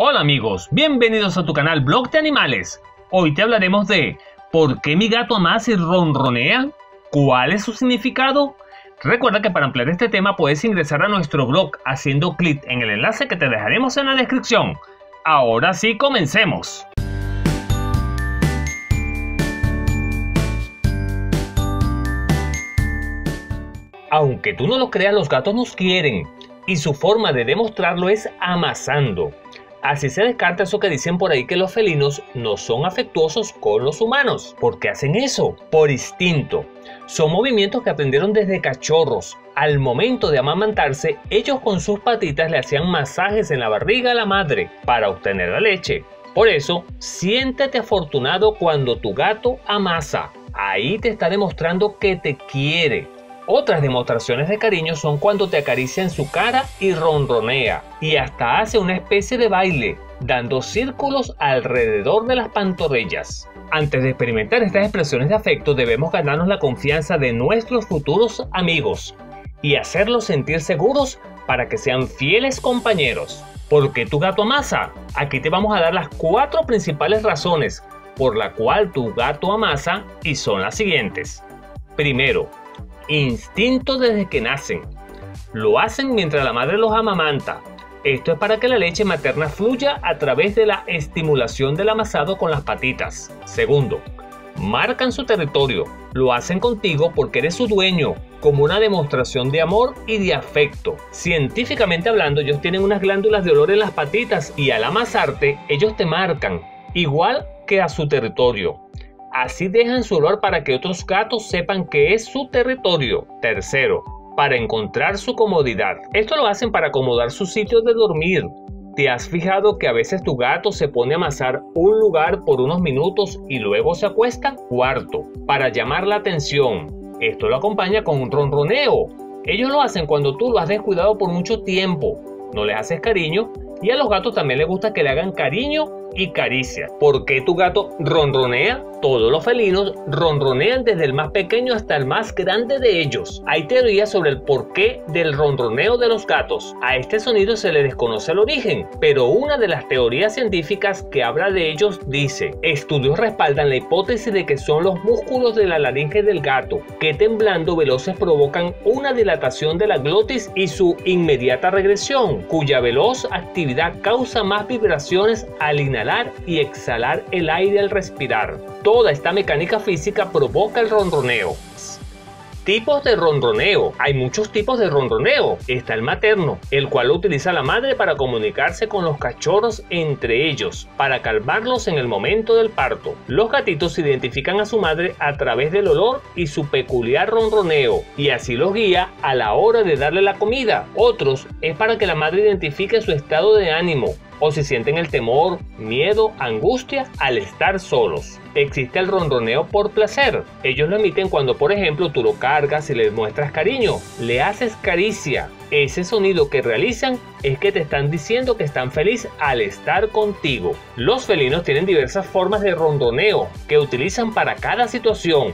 Hola amigos, bienvenidos a tu canal Blog de Animales. Hoy te hablaremos de ¿Por qué mi gato amasa y ronronea? ¿Cuál es su significado? Recuerda que para ampliar este tema puedes ingresar a nuestro blog haciendo clic en el enlace que te dejaremos en la descripción. Ahora sí, comencemos. Aunque tú no lo creas, los gatos nos quieren y su forma de demostrarlo es amasando. Así se descarta eso que dicen por ahí que los felinos no son afectuosos con los humanos. ¿Por qué hacen eso? Por instinto. Son movimientos que aprendieron desde cachorros. Al momento de amamantarse, ellos con sus patitas le hacían masajes en la barriga a la madre para obtener la leche. Por eso, siéntete afortunado cuando tu gato amasa. Ahí te está demostrando que te quiere. Otras demostraciones de cariño son cuando te acaricia en su cara y ronronea, y hasta hace una especie de baile, dando círculos alrededor de las pantorrillas. Antes de experimentar estas expresiones de afecto debemos ganarnos la confianza de nuestros futuros amigos y hacerlos sentir seguros para que sean fieles compañeros. ¿Por qué tu gato amasa? Aquí te vamos a dar las cuatro principales razones por la cual tu gato amasa y son las siguientes. Primero, instinto desde que nacen. Lo hacen mientras la madre los amamanta. Esto es para que la leche materna fluya a través de la estimulación del amasado con las patitas. Segundo, marcan su territorio. Lo hacen contigo porque eres su dueño, como una demostración de amor y de afecto. Científicamente hablando, ellos tienen unas glándulas de olor en las patitas y al amasarte, ellos te marcan, igual que a su territorio. Así dejan su olor para que otros gatos sepan que es su territorio. Tercero, para encontrar su comodidad. Esto lo hacen para acomodar su sitio de dormir. ¿Te has fijado que a veces tu gato se pone a amasar un lugar por unos minutos y luego se acuesta? Cuarto, para llamar la atención. Esto lo acompaña con un ronroneo. Ellos lo hacen cuando tú lo has descuidado por mucho tiempo, no les haces cariño y a los gatos también les gusta que le hagan cariño y caricia. ¿Por qué tu gato ronronea? Todos los felinos ronronean desde el más pequeño hasta el más grande de ellos. Hay teorías sobre el porqué del ronroneo de los gatos. A este sonido se le desconoce el origen, pero una de las teorías científicas que habla de ellos dice, estudios respaldan la hipótesis de que son los músculos de la laringe del gato, que temblando veloces provocan una dilatación de la glotis y su inmediata regresión, cuya veloz actividad causa más vibraciones al inhalar y exhalar el aire al respirar toda esta mecánica física provoca el ronroneo. Tipos de ronroneo. Hay muchos tipos de ronroneo. Está el materno, el cual utiliza la madre para comunicarse con los cachorros entre ellos, para calmarlos en el momento del parto. Los gatitos identifican a su madre a través del olor y su peculiar ronroneo, y así los guía a la hora de darle la comida. Otros es para que la madre identifique su estado de ánimo, o si sienten el temor, miedo, angustia al estar solos. Existe el ronroneo por placer. Ellos lo emiten cuando, por ejemplo, tú lo cargas y le muestras cariño, le haces caricia. Ese sonido que realizan es que te están diciendo que están felices al estar contigo. Los felinos tienen diversas formas de ronroneo que utilizan para cada situación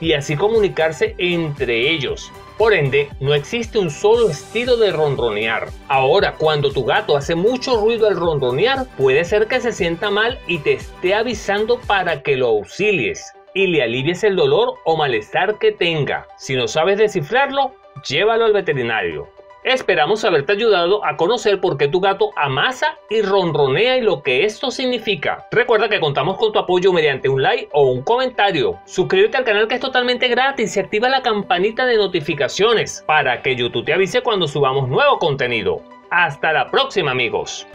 y así comunicarse entre ellos. Por ende, no existe un solo estilo de ronronear. Ahora, cuando tu gato hace mucho ruido al ronronear, puede ser que se sienta mal y te esté avisando para que lo auxilies y le alivies el dolor o malestar que tenga. Si no sabes descifrarlo, llévalo al veterinario. Esperamos haberte ayudado a conocer por qué tu gato amasa y ronronea y lo que esto significa. Recuerda que contamos con tu apoyo mediante un like o un comentario. Suscríbete al canal que es totalmente gratis y activa la campanita de notificaciones para que YouTube te avise cuando subamos nuevo contenido. Hasta la próxima amigos.